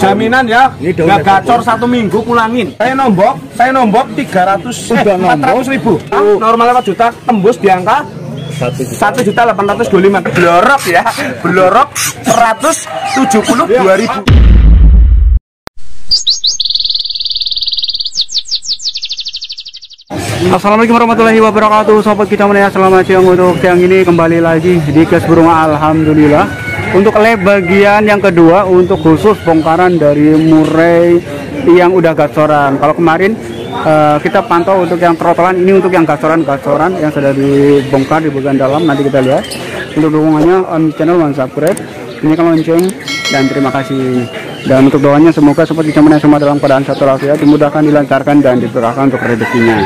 Jaminan ya, nggak gacor satu minggu pulangin. Saya nombok, saya nombok 300 eh, 400 ribu. Normalnya 4 juta, tembus di angka satu juta. delapan ratus dua lima. Blorok ya blorok seratus tujuh puluh dua ribu. Assalamualaikum warahmatullahi wabarakatuh. Sobat kita ya selamat siang untuk siang ini. Kembali lagi di Kes Burung. Alhamdulillah Untuk lab bagian yang kedua untuk khusus bongkaran dari murai yang udah gacoran. Kalau kemarin uh, kita pantau untuk yang trotolan ini untuk yang gacoran-gacoran yang sudah dibongkar di bagian dalam. Nanti kita lihat. Untuk dukungannya on channel on subscribe. Ini kan lonceng dan terima kasih. Dan untuk doanya semoga sobat kita semua dalam keadaan satu walafiat dimudahkan dilancarkan dan diberkahkan untuk rezekinya.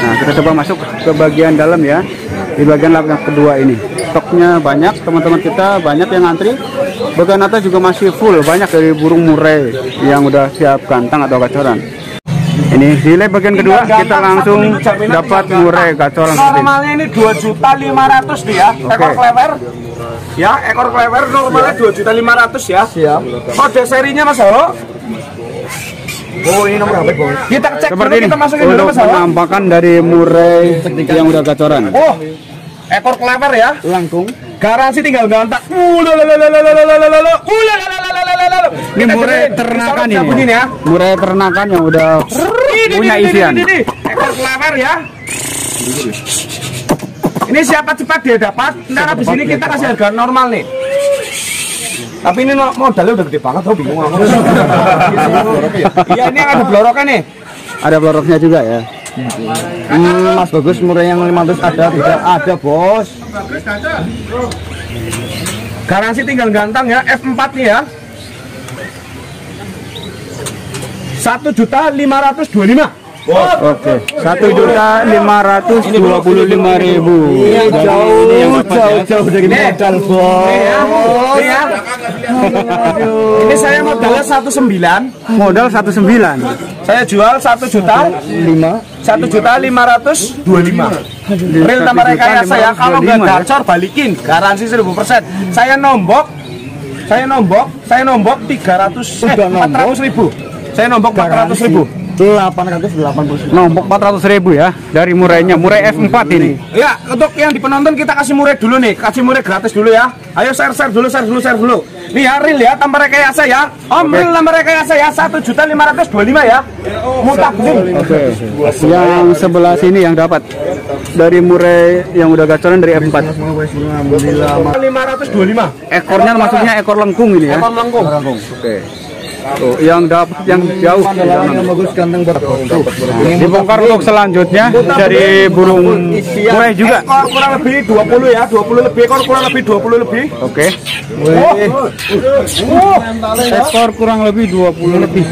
Nah, kita coba masuk ke bagian dalam ya. Di bagian lab yang kedua ini. Stoknya banyak, teman-teman kita banyak yang antri. Bagian atas juga masih full, banyak dari burung murai yang udah siap gantang atau gacoran. Ini di lab bagian kedua kita langsung dapat murai gacoran Normalnya ini dua juta lima ratus nih ya. Ekor klewer. Ya, ekor klewer normalnya dua juta lima ratus ya. Siap. Kode serinya Mas Ho? Oh ini nomor apa bos? Kita cek Seperti dulu, ini kita masukin untuk dulu Mas penampakan dari murai yang udah gacoran. Oh, ekor keleper ya langkung garansi tinggal gantak ini murai ternakan ini ya murai ternakan yang udah punya isian ekor keleper ya ini siapa cepat dia dapat ntar abis ini kita kasih harga normal nih tapi ini modalnya udah gede banget, tau bingung. Iya, ini ada blorokan nih. Ada bloroknya juga ya. Hmm, Mas bagus murai yang 500 ada tidak ada bos Garansi tinggal gantang ya, F4 nih ya. Satu juta lima ratus dua lima. Oke, satu juta lima ratus dua puluh lima ribu. jauh jauh jauh dari modal bos Ini ya, ini ya. Saya modalnya satu sembilan. Modal satu sembilan. Saya jual satu juta lima satu juta lima ratus dua lima. Real tambah rekayasa ya. Kalau nggak gacor balikin, garansi seribu persen. Saya nombok, saya nombok, saya nombok tiga ratus, eh, empat ratus ribu. Saya nombok empat ratus ribu. 880 Nombok empat ratus ribu ya dari murainya, murai F4 ini. Ya, untuk yang di penonton kita kasih murid dulu nih, kasih murid gratis dulu ya. Ayo share share dulu, share dulu, share dulu. Nih ya, real ya, tambah rekayasa ya. Om real tambah rekayasa ya, satu juta lima ratus dua lima ya. Mutak Oke, yang sebelah sini yang dapat dari murai yang udah gacoran dari F4. lima ratus dua lima. Ekornya maksudnya ekor lengkung ini ya. Ekor lengkung. Oke. Tuh, yang dapat yang jauh yang bagus ganteng Dibongkar untuk selanjutnya dari burung murai juga. Ekor kurang lebih 20 ya, 20 lebih ekor kurang lebih 20 lebih. Oke. Oh, oh. Ekor kurang lebih 20 lebih.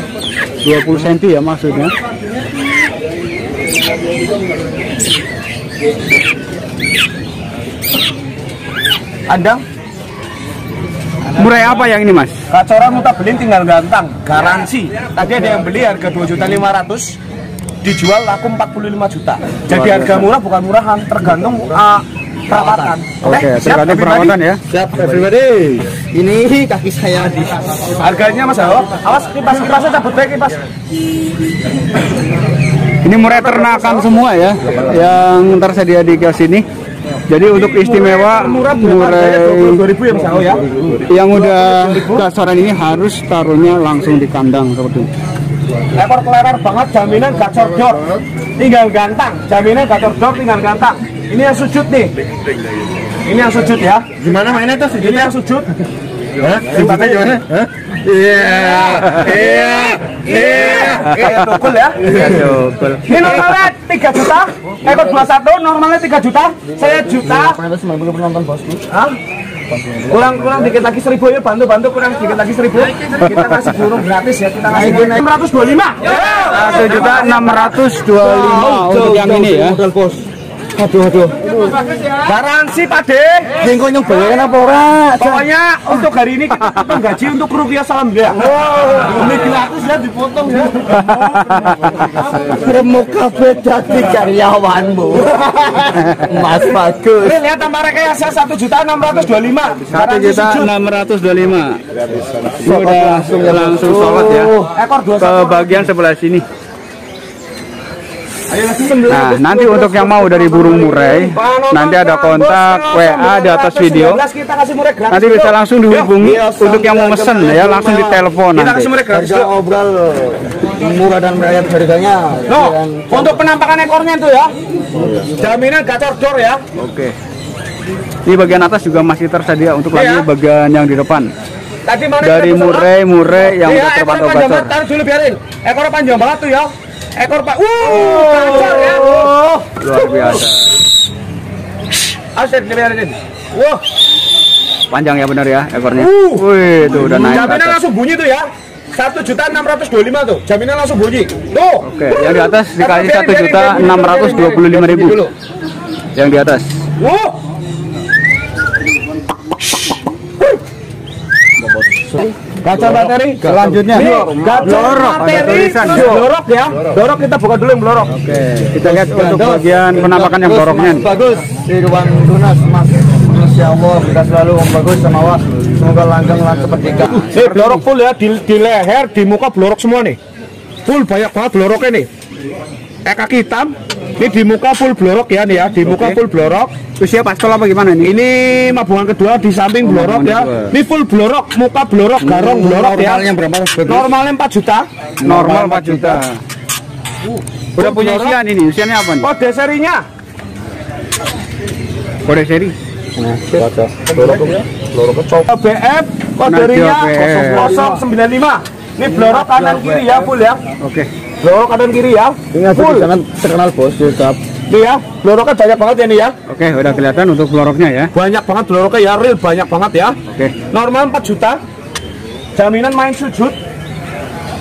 20 cm ya maksudnya. Andang, Murai apa yang ini, Mas? kacoran muta belin tinggal gantang, garansi. Tadi ada yang beli harga 2 juta 500 dijual laku 45 juta. Jadi harga murah bukan murahan, tergantung uh, perawatan. Oke, siap, tergantung perawatan ya. siap everybody ini kaki saya di Harganya Mas Aho, awas kipas kipasnya cabut baik kipas. Ini murai ternakan semua ya, yang tersedia di kios ini. Jadi untuk istimewa Murah murai 22 ribu ya Mas ya. yang udah gacoran ini harus taruhnya langsung di kandang seperti itu. Ekor kelerer banget, jaminan gacor dor. Tinggal gantang, jaminan gacor dor tinggal gantang. Ini yang sujud nih. Ini yang sujud ya. gimana mainnya tuh Ini yang sujud. Hah? Sujudnya gimana? Hah? Iya, iya, iya. Tukul ya. Ini normalnya 3 juta. Ekor 21 normalnya 3 juta. Saya juta. 890 penonton bosku. Hah? Kurang kurang dikit lagi seribu ya bantu bantu kurang dikit lagi seribu kita kasih burung gratis ya kita kasih enam ratus dua lima Satu juta enam ratus dua lima untuk yang ini ya. Modal bos. Aduh, aduh. Garansi Pak De. Jengko nyobain apa ora? Pokoknya untuk hari ini kita potong gaji untuk kru Kia Salam ya. Ini gratis ya dipotong ya. Remuk kabeh dadi karyawanmu. Mas bagus. Ini lihat tambah rekayasa satu juta enam ratus dua lima. Satu juta enam ratus dua lima. Ini udah langsung langsung sholat ya. Ekor dua Ke bagian sebelah sini. Nah, nanti untuk yang mau dari burung murai, nanti ada kontak WA di atas video. Kita kasih murai gratis. Nanti bisa langsung dihubungi untuk yang mau mesen ya, langsung ditelepon Kita nanti. kasih murai gratis. Harga obrol murah dan meriah harganya. No, untuk penampakan ekornya itu ya. Jaminan gacor dor ya. Oke. Di bagian atas juga masih tersedia untuk lagi Iya. bagian yang di depan. Tadi mana Dari kita pesan? murai murai yang Iya, udah ekor terpantau gacor. taruh dulu biarin. Ekornya panjang banget tuh ya. Ekor pak, uh, gacor ya. Luar biasa. Asyik dibiarin. Wah, Panjang ya benar ya ekornya. Uh. Wih, itu udah naik jaminan langsung bunyi tuh ya. Satu juta enam ratus dua lima tuh, jaminan langsung bunyi. Tuh. Oke, yang di atas dikasih satu juta enam ratus dua puluh lima ribu. Yang di atas. Wah, Kaca bateri selanjutnya. ada materi, blorok ya. Blorok kita buka dulu yang blorok. Oke, kita lihat untuk bagian penampakan yang dorongnya. nih. Bagus. Irwan Tunas Mas. Masya Allah kita selalu om bagus sama was. Semoga langgeng lan seperti. Nih blorok full ya di, di leher, di muka blorok semua nih. Full banyak banget bloroknya nih. Eh kaki hitam, ini di muka full blorok ya nih ya, di muka full blorok. Usia pastol apa gimana nih? Ini mabungan kedua di samping blorok ya. kedua. Ini full blorok, muka blorok, garong blorok ya. Normalnya berapa? Normalnya 4 juta. Normal 4 juta. Udah punya usian ini, usianya apa nih? Kode serinya Kode seri. Kaca. BF, kode Najwa serinya BF. 095. Ini blorok kanan kiri ya full ya. Oke. Blorok kanan kiri ya. Ini Full. sana terkenal bos. Siap. Nih ya, bloroknya banyak banget ya nih ya. Oke, udah kelihatan untuk bloroknya ya. Banyak banget bloroknya ya, real banyak banget ya. Oke. Normal 4 juta. Jaminan main sujud.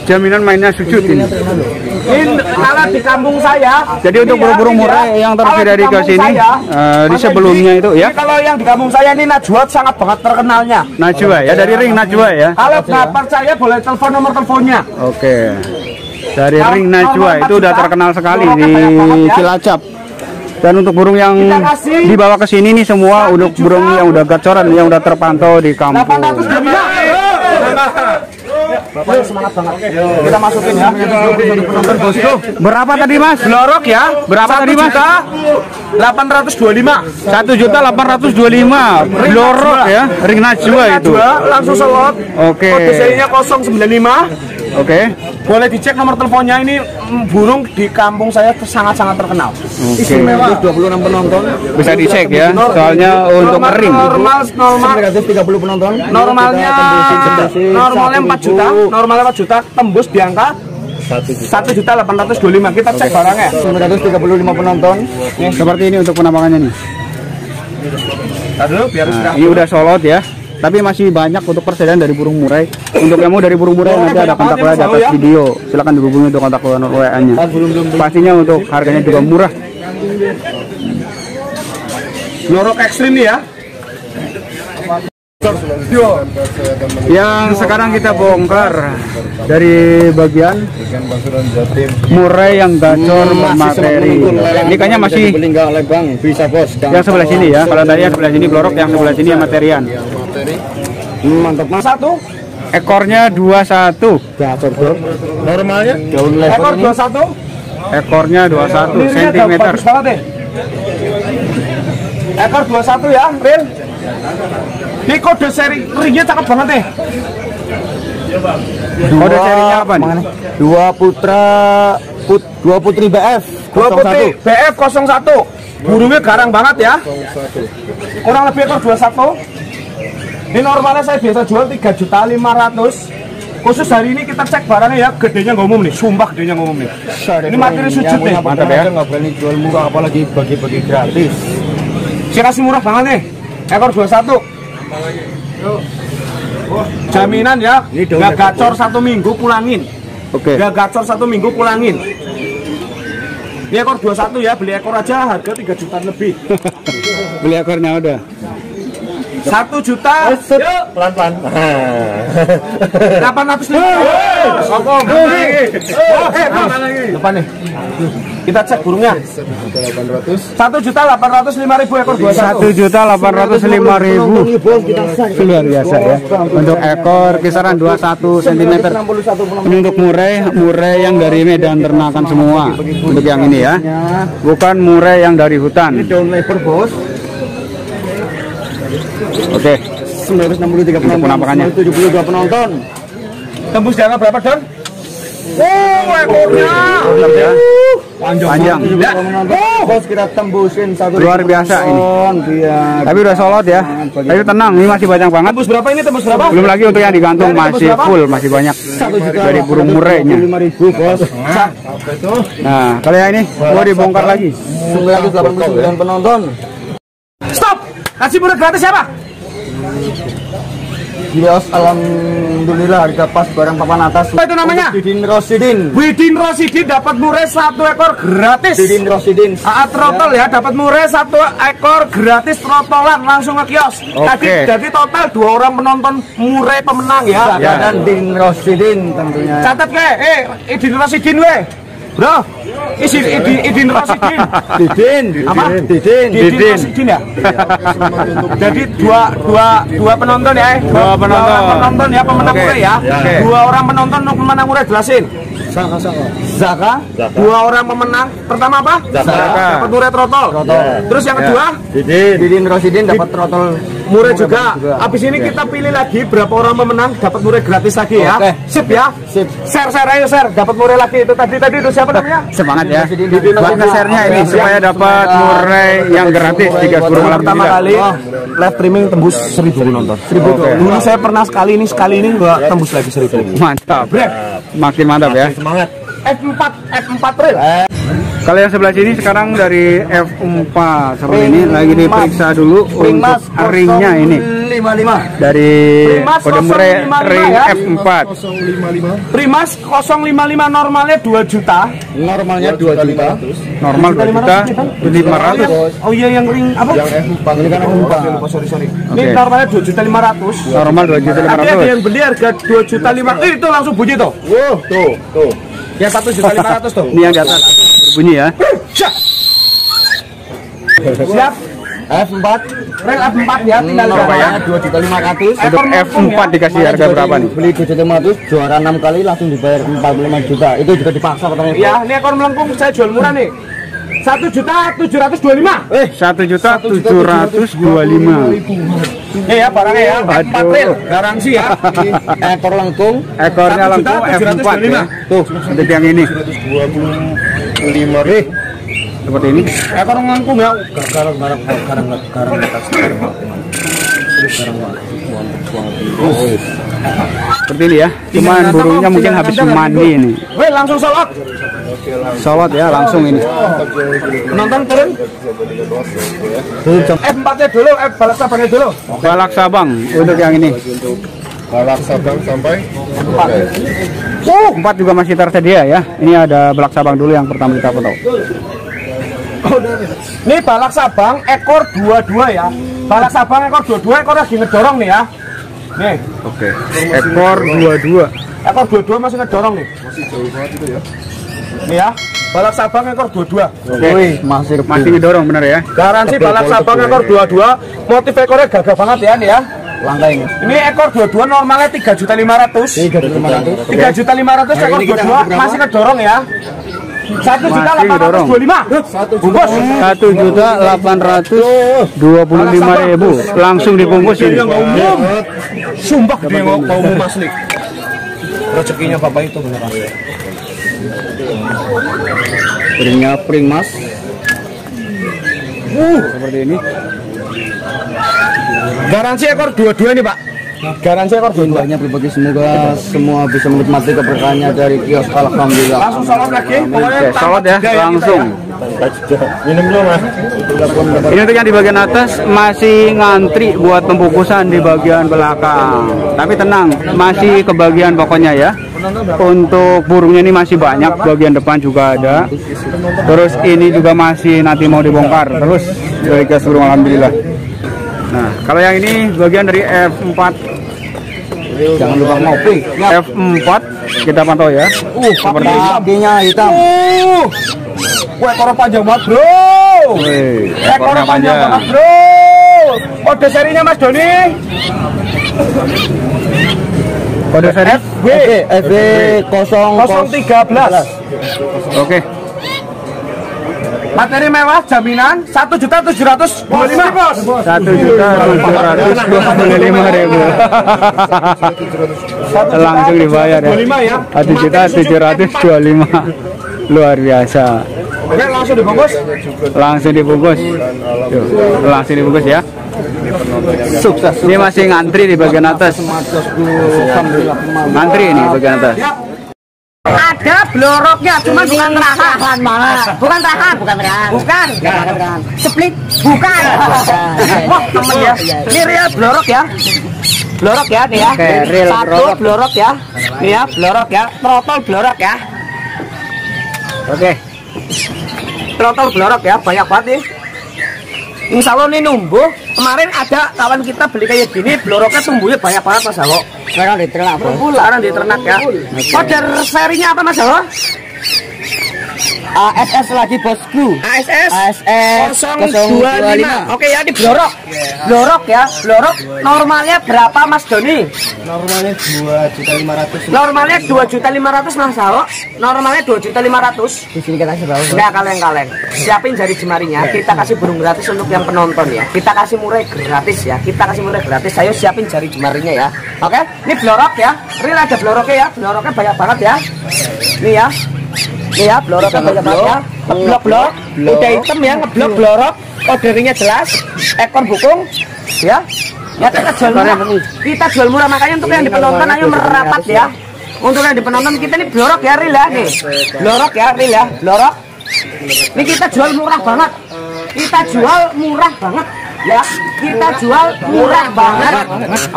Jaminan mainnya sujud ini. Ini kalau di kampung saya. Jadi untuk ya, burung-burung ini murai ya, yang kalau tersedia di kampung gas ini, saya, eh, di sebelumnya itu ya. kalau yang di kampung saya ini Najwa sangat banget terkenalnya. Najwa ya, dari ring Najwa ya. Kalau nggak percaya boleh telepon nomor teleponnya. Oke. Dari ring Najwa itu udah terkenal sekali di ya. Cilacap. Dan untuk burung yang dibawa ke sini nih semua untuk burung yang udah gacoran yang udah terpantau di kampung. 800 jaminan. Bapaknya semangat banget. Kita masukin ya. Berapa tadi Mas? Blorok ya. Berapa tadi, Mas? 825. Satu juta delapan ratus dua lima. Blorok ya, ring Najwa itu. Dua langsung slot. Oke. Kode serinya 095. Oke. Boleh dicek nomor teleponnya ini mm, burung di kampung saya sangat-sangat terkenal. Oke. Terus 26 penonton. Bisa dicek ya, soalnya untuk normal, ring. normal normal Negatif 30 penonton. normalnya normalnya 4 1.000. juta, normalnya 4 juta tembus di angka 1 juta 825. Kita cek barangnya. 935 penonton. Seperti ini untuk penampakannya nih. Tadi dulu biar Nah, ini udah solot ya. Tapi masih banyak untuk persediaan dari burung murai. Untuk yang mau dari burung murai nanti ada kontak WA di atas video. Silakan dihubungi untuk kontak WA-nya. Pastinya untuk harganya juga murah. Lorok ekstrim nih ya. Yang sekarang kita bongkar dari bagian murai yang gacor materi. Ini kayaknya masih yang sebelah sini ya. Kalau tadi yang sebelah sini blorok, yang sebelah sini yang materian. Mantap mas. Satu, Ekornya 21, Gacor bro. Normalnya daun ekor ini 21. ekornya 21 Lirnya cm. udah bagus banget deh. Ekor 21 ya, real. Ini kode seri ringnya cakep banget deh. Kode serinya apa nih? Mana? Dua putra put, dua putri BF. Dua 01. putih BF 01. Burungnya garang banget ya. Kurang lebih ekor 21. Ini normalnya saya biasa jual 3 juta 500. Khusus hari ini kita cek barangnya ya, gedenya nggak umum nih, sumpah gedenya nggak umum nih. Ini materi sujud nih. Mantap ya. Nggak berani jual murah apalagi bagi-bagi gratis. Saya kasih murah banget nih. Ekor 21. Jaminan ya, nggak gacor satu minggu pulangin. Oke. Nggak gacor satu minggu pulangin. Ini ekor 21 ya, beli ekor aja harga 3 juta lebih. Beli ekornya udah. 1 juta. Yuk. Pelan-pelan. 800 ribu. Sokong. Oh, eh, mana lagi? Depan nih. Kita cek burungnya. 1 juta 805 ribu ekor 21. Satu juta delapan ratus lima ribu. Luar biasa ya. Untuk ekor kisaran 21 cm. Ini untuk murai, murai yang dari medan ternakan semua. Untuk yang ini ya. Bukan murai yang dari hutan. Daun lebar bos. Oke. 963 penonton. penampakannya. 72 penonton. Tembus di angka berapa, Don? Oh, ekornya. Mantap ya. Panjang. Panjang. banget 72 penonton. Bos kita tembusin satu Luar biasa ini. Biar Tapi udah solot ya. Tapi tenang, ini masih banyak banget. Tembus berapa ini? Tembus berapa? Belum lagi untuk yang digantung masih full, masih banyak dari burung murainya. 5.000 bos. Nah, kalau yang ini mau dibongkar lagi. 989 penonton. Kasih murah gratis siapa? Bios alhamdulillah harga pas barang papan atas. Apa itu namanya? Didin Rosidin. Widin Rosidin dapat murai satu ekor gratis. Didin Rosidin. Saat trotol ya dapat murai satu ekor gratis trotolan langsung ke kios. Tadi Oke. jadi total dua orang penonton murai pemenang ya. Ya. Dan Didin Rosidin tentunya. Catat ke, eh Idin Rosidin we. Bro, isi Idin, Idin Rosidin. Didin. Apa? Didin. Didin. Rosidin ya. Jadi dua dua dua penonton ya. eh. Dua penonton. orang penonton ya pemenang murai ya. Dua orang penonton untuk pemenang murai jelasin. Zaka. Dua orang pemenang. Pertama apa? Zaka. Dapat murai trotol. Terus yang kedua Didin. Didin Rosidin dapat trotol murai juga. juga. Habis ini kita pilih lagi berapa orang pemenang dapat murai gratis lagi ya. Oke. Sip ya. Sip. Share share ayo share dapat murai lagi itu tadi tadi itu siapa namanya? Semangat ya. Didin Buat nge-share-nya ini supaya dapat murai yang gratis jika burung malam Pertama kali live streaming tembus 1000 penonton. 1000 Oke. Dulu saya pernah sekali ini sekali ini enggak tembus lagi 1000. Mantap. Makin mantap ya. Semangat. F4 F4 real. Kalau yang sebelah sini sekarang dari F4 seperti ini lagi diperiksa dulu untuk ringnya ini 55. dari kode murai 055 ring ya. F4 Primas 055 normalnya 2 juta. Normalnya 2 juta. normal 2 juta 500 Oh iya yang ring apa? Ini kan Lupa sorry sorry. Ini normalnya 2 juta 500. normal 2 juta Tapi ada 500 yang beli harga 2 juta 500. Eh, itu langsung bunyi tuh. Wow, tuh, tuh. Yang 1 juta 500 tuh. ini yang di atas bunyi ya Siap. Siap. F4 Rel F4 ya tinggal berapa 2 juta 500. untuk F4 dikasih harga berapa nih Beli 2 juta 500, juara 6 kali langsung dibayar 45 juta. Itu juga dipaksa katanya. Ya, ini ekor melengkung saya jual murah nih. 1 juta 725. Eh, 1 juta 725 Ya ya barangnya ya. F4 Aduh. real garansi ya. ekor lengkung. ekornya 1 juta lengkung F4 ya 725. tuh untuk yang ini 25 ribu. seperti ini Ekor melengkung ya. Garang garang garang garang garang seperti ini ya cuman burungnya mungkin habis mandi ini Weh, langsung solot. solot ya langsung ini Penonton turun. F4-nya dulu, F balas sabarnya dulu. balak sabang untuk yang ini Balak sabang sampai Oh, empat juga masih tersedia ya. Ini ada belak sabang dulu yang pertama kita foto. Ini balak sabang ekor dua-dua ya. Balak sabang ekor dua-dua ekor lagi ngedorong nih ya. Nih, Oke. Ekor dua-dua. ekor dua-dua masih ngedorong nih. Masih jauh banget itu ya. Nih ya, balak sabang ekor dua-dua. Wih, masih Masih didorong bener ya. Garansi balak sabang ekor dua-dua. Motif ekornya gagah banget ya nih ya. Langka ini. Ini ekor dua-dua normalnya tiga juta lima ratus. 3 juta 500. Tiga juta lima ratus ekor dua-dua masih ngedorong ya. Satu juta delapan ratus dua lima. Bungkus. Satu juta delapan ratus dua puluh lima ribu. Langsung dibungkus ini. Umum. Sumpah dia nggak nggak umum asli. Rezekinya bapak itu beneran. Ringnya pring mas. Seperti ini. Garansi ekor dua-dua nih pak. Garansi ekor dua-dua. Banyak berbagi semoga semua bisa menikmati keberkahannya dari kios Alhamdulillah. Langsung salam lagi. Pokoknya salot ya, langsung. Minum dulu mas. Ini untuk yang di bagian atas masih ngantri buat pembungkusan di bagian belakang. Tapi tenang, masih kebagian pokoknya ya. untuk burungnya ini masih banyak bagian depan juga ada terus ini juga masih nanti mau dibongkar terus dari gas burung alhamdulillah nah kalau yang ini bagian dari F4 Jangan lupa ngopi. F4 kita pantau ya Uh, seperti kakinya hitam. Uh, Wah, ekor panjang banget, Bro. Wih, Ekor panjang panjang banget, Bro. Kode serinya Mas Doni. kode seri FB FB 0 013. oke Materi mewah jaminan 1 juta 725 bos. satu juta tujuh ratus dua puluh lima ribu. Langsung dibayar ya. 25 ya. satu juta tujuh ratus dua lima. Luar biasa. Oke, langsung dibungkus. langsung dibungkus. Yuk, langsung dibungkus ya. Sukses. ini masih ngantri di bagian atas. Ngantri ini bagian atas Ada bloroknya, cuma bukan rahan. Bukan rahan, bukan rahan. Bukan. Split, bukan. Wah, temen ya. Ini real blorok ya. Blorok ya, nih ya. Satu blorok. blorok ya. Nih ya, blorok ya. Trotol blorok ya. oke Trotol blorok ya, banyak banget nih. Insya Allah ini numbuh. Kemarin ada kawan kita beli kayak gini, bloroknya tumbuhnya banyak banget Mas Hawo. Sekarang di ternak. Sekarang di ternak ya. Order serinya apa Mas Hawo? ASS lagi bosku. ASS ASS 025. Oke ya, ini blorok. Blorok ya, blorok. Normalnya berapa Mas Doni? Normalnya 2.500. Normalnya 2.500 Mas Sao. Normalnya 2.500. Di sini kita kasih berapa? Enggak kaleng-kaleng. Siapin jari jemarinya. Kita kasih burung gratis untuk yang penonton ya. Kita kasih murah gratis ya. Kita kasih murah gratis. Saya siapin jari jemarinya ya. Oke? Ini blorok ya. Real ada bloroknya ya. Bloroknya banyak banget ya. Ini ya. Ya, bloroknya banyak banget ya. Ngeblok-blok. Udah hitam ya, ngeblok blorok. Ordernya jelas. Ekor bukung. Ya. Ya kita jual murah. Kita jual murah makanya untuk yang di penonton ayo merapat ya. Untuk yang di penonton kita ini blorok ya real ya nih. Blorok ya real ya. Blorok. Ini kita jual murah banget. Kita jual murah banget ya. Kita jual murah banget.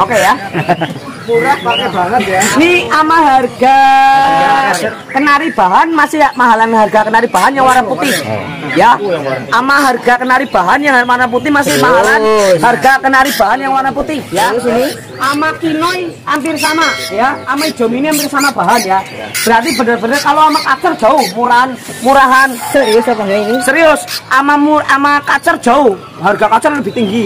Oke ya. Murah pakai banget ya. Ini ama harga kenari bahan masih ya, mahalan harga kenari bahan yang warna putih. Ya. Ama harga kenari bahan yang warna putih masih mahalan harga kenari bahan yang warna putih ya. Sini. Ama kinoi hampir sama ya. Ama hijau ini hampir sama bahan ya. Berarti benar-benar kalau ama kacer jauh murahan murahan serius apa ini? Serius. Ama mur ama kacer jauh. Harga kacer lebih tinggi.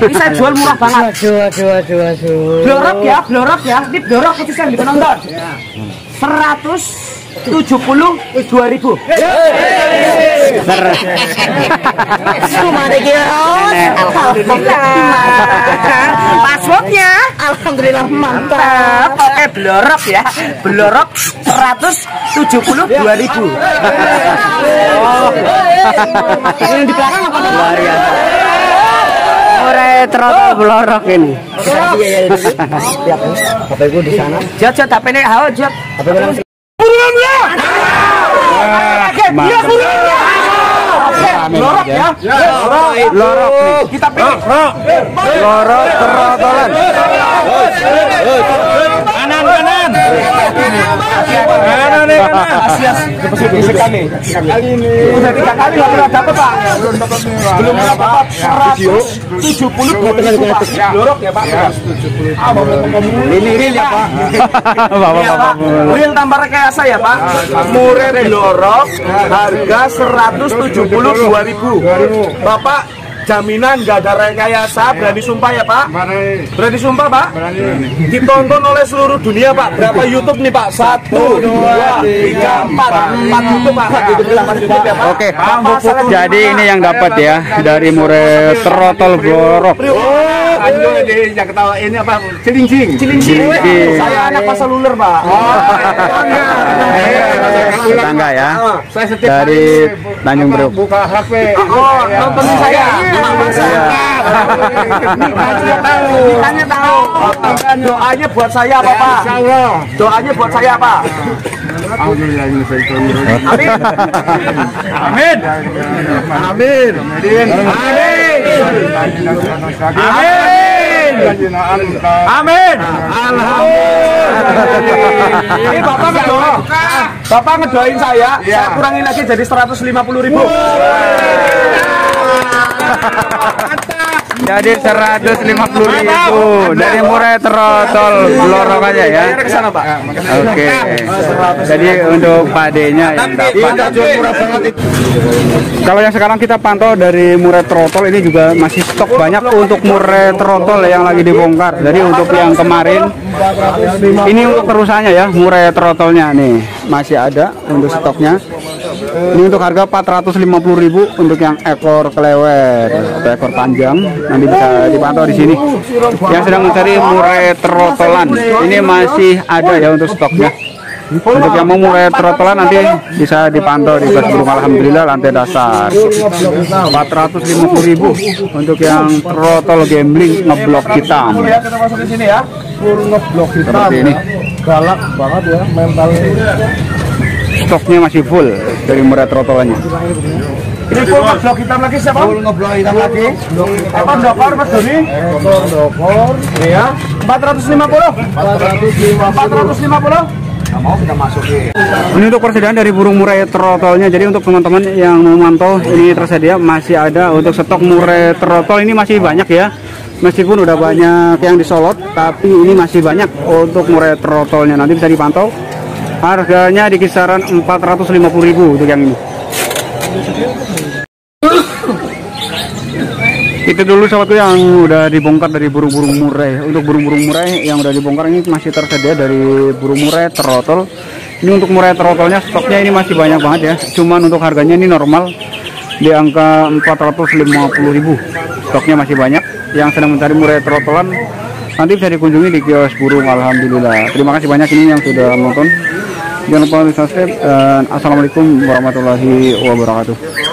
Ini saya jual murah banget. Aduh, aduh, aduh, aduh. Blorok ya, blorok ya. Ini blorok khusus yang di penonton. Seratus tujuh puluh dua ribu. Cuma deh Alhamdulillah. Passwordnya, alhamdulillah mantap. Oke blorok ya, blorok seratus tujuh puluh dua ribu. Yang di belakang apa? Luar biasa. Ore blorok ini HP gue di sana. Jat, jat, HP ini, halo, jat. HP gue langsung. Iya, burungnya. Blorok ya. blorok nih Kita pilih. blorok trotolan Kanan kanan. Nih. Asias sekali. Sekali ini. Udah tiga kali nggak pernah dapat pak. Belum pernah dapat. Seratus tujuh puluh dua ribu pak. Blorok ya pak. Ah, bapak ngomong ini real ya pak. Iya, Pak. Real tambah rekayasa ya Pak. Murah blorok harga seratus tujuh puluh dua ribu. Bapak jaminan nggak ada rekayasa berani sumpah ya Pak? Berani sumpah Pak? Ditonton oleh seluruh dunia Pak. Berapa YouTube nih Pak? Satu dua tiga empat. empat. YouTube Pak. YouTube delapan YouTube ya Pak. Oke, jadi ini yang dapat ya dari mure trotol. Aduh ini yang ketawa ini apa? Cilincing. Cilincing. Saya anak pasal luler Pak. Tetangga ya. Saya setiap Dari Tanjung Priok. buka HP. Oh, nontonin saya. Iya. Nikahnya tahu. Nikahnya tahu. Dan doanya buat saya apa Pak? Doanya buat saya apa? Saya Amin. Amin. Amin. Amin. Amin. Amin. Alhamdulillah. Ini Bapak ngedoain. Bapak ngedoain saya, saya kurangin lagi jadi 150 ribu. Jadi 150 ribu dari Murai Trotol Blorok aja ya. Oke. Jadi untuk Pak D-nya yang dapat. Kalau yang sekarang kita pantau dari Murai Trotol ini juga masih stok banyak untuk Murai Trotol yang lagi dibongkar. Jadi untuk yang kemarin ini untuk terusannya ya Murai Trotolnya nih masih ada untuk stoknya. Ini untuk harga 450.000 untuk yang ekor kelewer atau ekor panjang nanti bisa dipantau di sini. Yang sedang mencari murai trotolan ini masih ada ya untuk stoknya. Untuk yang mau murai trotolan nanti bisa dipantau di kelas burung alhamdulillah lantai dasar. 450.000 untuk yang trotol gambling ngeblok hitam. Seperti ini. Galak banget ya mental Stoknya masih full dari murai trotolannya. Ini full ngeblok hitam lagi siapa? Full ngeblok hitam lagi. Apa dokor Mas Doni? Ekor dokor Iya. 450. 450. 450. mau kita masukin. Ini untuk persediaan dari burung murai trotolnya. Jadi untuk teman-teman yang mau mantau ini tersedia masih ada untuk stok murai trotol ini masih banyak ya. Meskipun udah banyak yang disolot, tapi ini masih banyak untuk murai trotolnya. Nanti bisa dipantau. Harganya di kisaran 450.000 untuk yang ini. Itu dulu sahabatku yang udah dibongkar dari burung-burung murai. Untuk burung-burung murai yang udah dibongkar ini masih tersedia dari burung murai trotol. Ini untuk murai trotolnya stoknya ini masih banyak banget ya. Cuman untuk harganya ini normal di angka 450.000. Stoknya masih banyak. Yang sedang mencari murai trotolan nanti bisa dikunjungi di kios burung alhamdulillah. Terima kasih banyak ini yang sudah menonton. Jangan lupa di subscribe dan assalamualaikum warahmatullahi wabarakatuh.